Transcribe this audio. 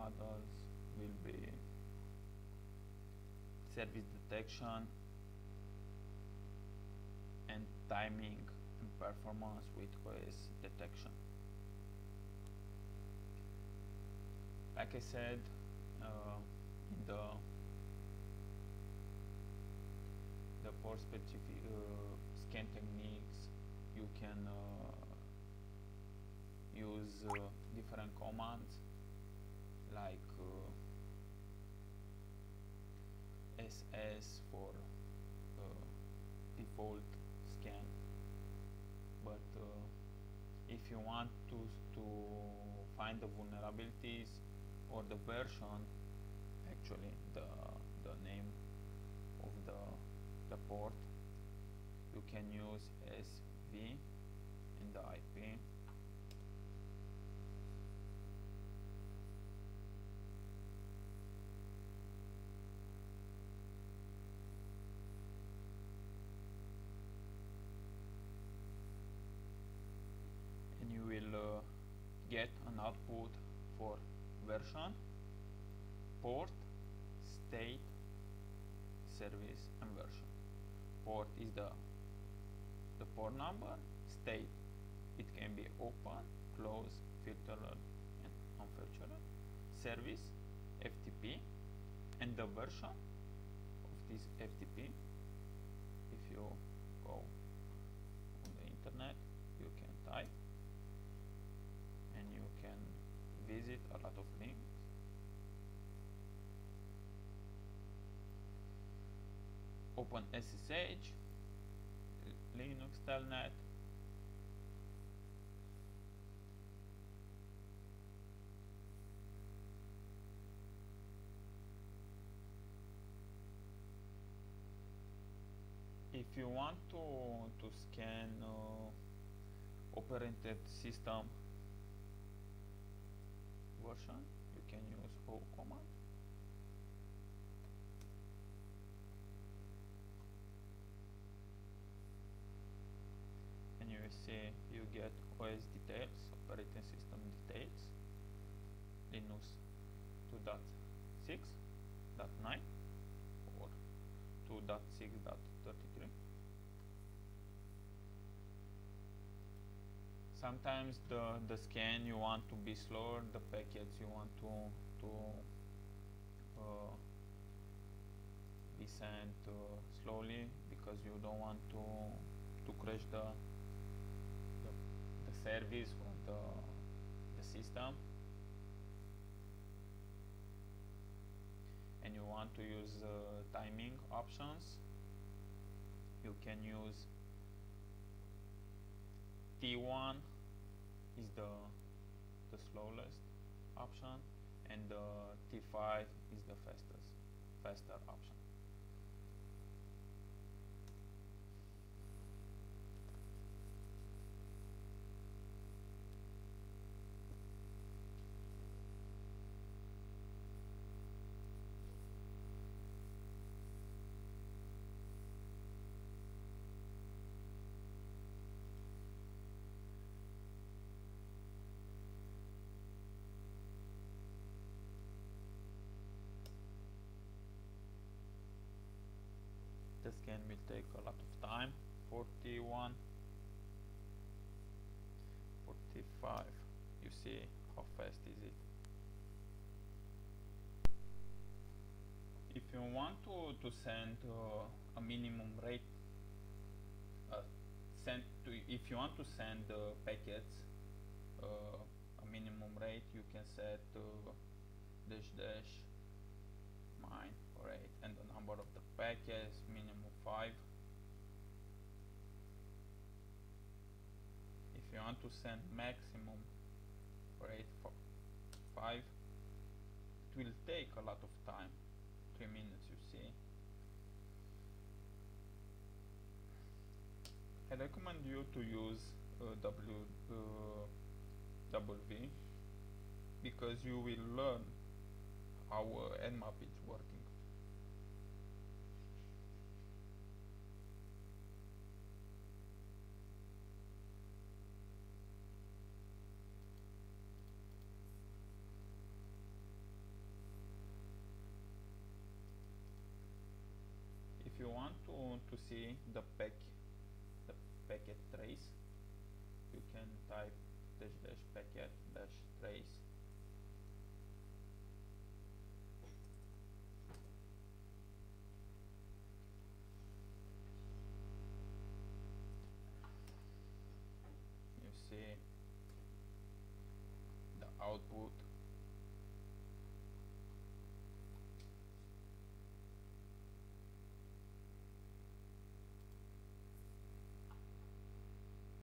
models will be service detection and timing and performance with OS detection. Like I said, uh, in the the port specific uh, scan techniques, you can uh, use uh, different commands For default scan. But uh, if you want to to find the vulnerabilities or the version actually the the name of the the port you can use SV in the IP and you will uh, get an output for version port state service and version. Port is the the port number state it can be open close filtered and unfiltered. Service FTP and the version of this FTP a lot of links open SSH Linux telnet. If you want to to scan uh, operated system version you can use O command. And you will see you get OS details operating system details Linux 2.6.9 or 2.6.33 sometimes the the scan you want to be slower the packets you want to to uh, be sent uh, slowly because you don't want to to crash the the, the service or the the system. And you want to use uh, timing options. You can use T1 is the the slowest option and the T5 is the fastest faster option scan will take a lot of time. 41 45 you see how fast is it? If you want to to send uh, a minimum rate uh, send to if you want to send uh, packets uh, a minimum rate you can set uh, dash dash min rate and the number of the packets 5 if you want to send maximum rate for 5 it will take a lot of time. 3 minutes you see. I recommend you to use uh, W, uh, WV because you will learn how uh, Nmap is working want to see the pack the packet trace. You can type dash dash packet dash trace. You see the output